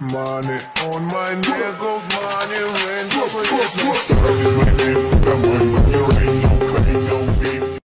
Money on my neck, money, rain,